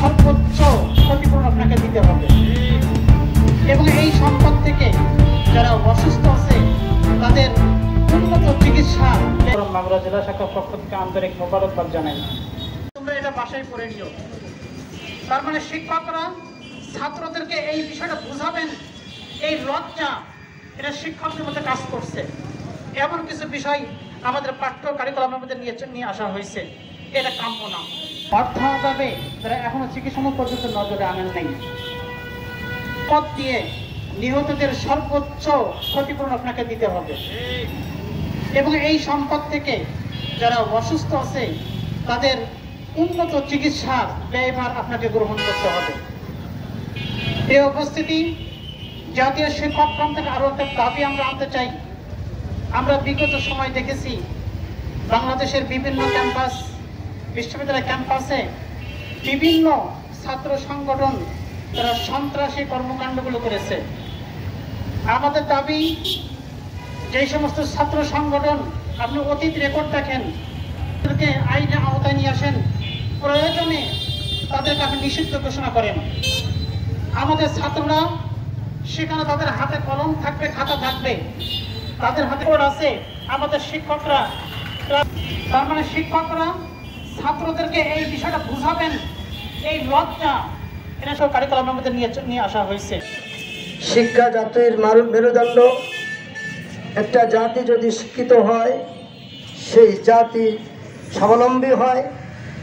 সর্বোচ্চ ক্ষতিপূরণ আপনাকে দিতে হবে। এবং এই সম্পদ থেকে যারা অসুস্থ আছে, তাদের উন্নত চিকিৎসা মাগুরা জেলা শাখার পক্ষ থেকে আন্তরিক মোবারকবাদ জানাই। তোমরা এটা বাসায় করে নিও। তার মানে শিক্ষকরা ছাত্রদেরকে এই বিষয়টা বুঝাবেন, এই লজ্জা এটা শিক্ষকদের মধ্যে কাজ করছে। এমন কিছু বিষয় আমাদের পাঠ্য কারিকুলামের মধ্যে নিয়ে নিয়ে আসা হয়েছে। এটা কাম্য না। অর্থ অভাবে তারা এখনও চিকিৎসা পর্যন্ত নজরে আনেন নাই। পথ দিয়ে নিহতদের সর্বোচ্চ ক্ষতিপূরণ আপনাকে দিতে হবে। এবং এই সম্পদ থেকে যারা অসুস্থ আছে, তাদের উন্নত চিকিৎসার ব্যয়ভার আপনাকে গ্রহণ করতে হবে। এই উপস্থিতি, জাতীয় শিক্ষক ফ্রম থেকে আরও একটা দাবি আমরা আনতে চাই। আমরা বিগত সময় দেখেছি, বাংলাদেশের বিভিন্ন ক্যাম্পাস বিশ্ববিদ্যালয় ক্যাম্পাসে বিভিন্ন ছাত্র সংগঠন তারা সন্ত্রাসী কর্মকাণ্ডগুলো করেছে। আমাদের দাবি, যে সমস্ত ছাত্র সংগঠন আপনি অতীত রেকর্ড দেখেন, তাদেরকে আইনে আওতায় নিয়ে আসেন, প্রয়োজনে তাদেরকে আপনি নিষিদ্ধ ঘোষণা করেন। আমাদের ছাত্ররা, সেখানে তাদের হাতে কলম থাকবে, খাতা থাকবে। তাদের হাতে আছে। আমাদের শিক্ষকরা, তার মানে শিক্ষকরা ছাত্রদেরকে এই বিষয়টা বুঝাবেন, এই লজ্জা এটা সব কারিকুলামের মধ্যে নিয়ে নিয়ে আসা হয়েছে। শিক্ষা জাতির মারু- মেরুদণ্ড, একটা জাতি যদি শিক্ষিত হয়, সেই জাতি স্বাবলম্বী হয়,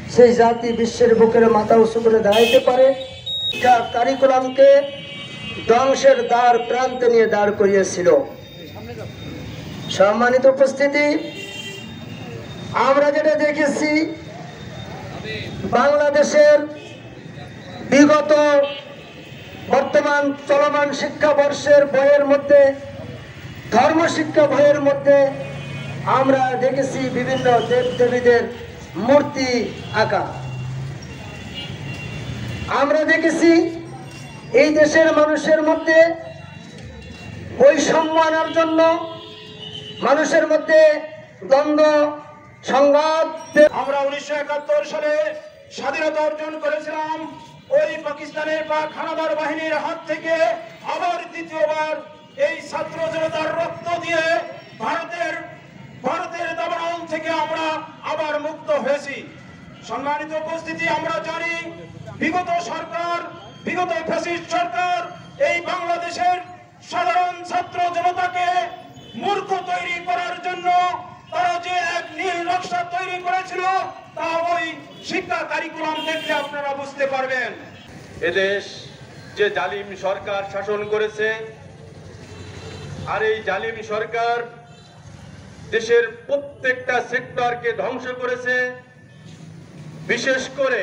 সেই জাতি বিশ্বের বুকের মাথা উঁচু করে দাঁড়াইতে পারে। যা কারিকুলামকে ধ্বংসের দ্বার প্রান্তে নিয়ে দাঁড় করিয়েছিল। সম্মানিত উপস্থিতি, আমরা যেটা দেখেছি বাংলাদেশের বিগত বর্তমান চলমান শিক্ষাবর্ষের বইয়ের মধ্যে, ধর্ম শিক্ষা বইয়ের মধ্যে আমরা দেখেছি বিভিন্ন দেব দেবীদের মূর্তি আঁকা। আমরা দেখেছি এই দেশের মানুষের মধ্যে বৈষম্য আনার জন্য মানুষের মধ্যে দ্বন্দ্ব সংঘাত আমরা উনিশশো একাত্তর সালে স্বাধীনতা অর্জন করেছিলাম। ওই পাকিস্তানের বাহিনীর হাত থেকে আবার দ্বিতীয়বার এই ছাত্র জনতার রক্ত দিয়ে ভারতের ভারতের থেকে আমরা আবার মুক্ত হয়েছি। সম্মানিত উপস্থিতি, আমরা জানি বিগত সরকার বিগত সরকার এই বাংলাদেশের সাধারণ ছাত্র জনতাকে মূর্খ তৈরি করার জন্য নকশা তৈরি করেছিল তা ওই শিক্ষা কারিকুলাম দেখলে আপনারা বুঝতে পারবেন। এদেশ যে জালিম সরকার শাসন করেছে আর এই জালিম সরকার দেশের প্রত্যেকটা সেক্টরকে ধ্বংস করেছে বিশেষ করে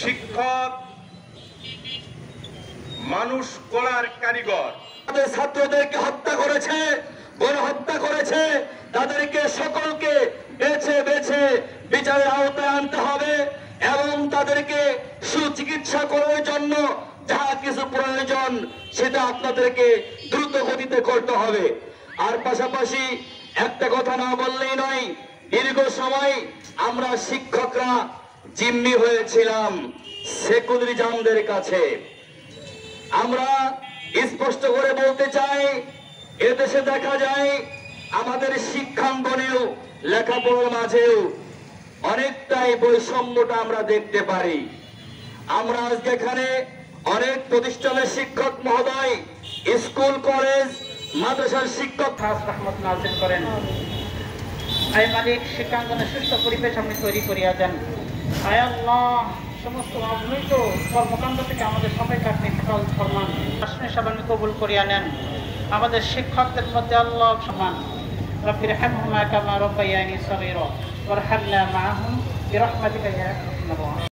শিক্ষক মানুষ কলার কারিগর। ছাত্রদেরকে হত্যা করেছে গণহত্যা করেছে তাদেরকে সকলকে বেছে বেছে বিচারের আওতায় আনতে হবে এবং তাদেরকে সুচিকিৎসা করার জন্য যা কিছু প্রয়োজন সেটা আপনাদেরকে দ্রুত গতিতে করতে হবে। আর পাশাপাশি একটা কথা না বললেই নয়, দীর্ঘ সময় আমরা শিক্ষকরা জিম্মি হয়েছিলাম সেকুলারিজমদের কাছে। আমরা স্পষ্ট করে বলতে চাই, এদেশে দেখা যায় আমাদের শিক্ষাঙ্গনেও, লেখাপড়ার মাঝেও অনেকটাই বৈষম্যটা আমরা দেখতে পারি। আমরা আজকে এখানে অনেক প্রতিষ্ঠানের শিক্ষক মহোদয়, স্কুল, কলেজ, মাদ্রাসার শিক্ষক করেন। আয় মালিক সুস্থ পরিবেশ আপনি তৈরি করিয়া দেন। আয় আল্লাহ, সমস্ত কর্মকাণ্ড থেকে আমাদের সবাইকে আপনি ফরমান। কবুল করিয়া নেন। আমাদের শিক্ষকদের মধ্যে আল্লাহ সমান رب ارحمهما كما ربياني صغيرا. وارحمنا معهم برحمتك يا أرحم الراحمين.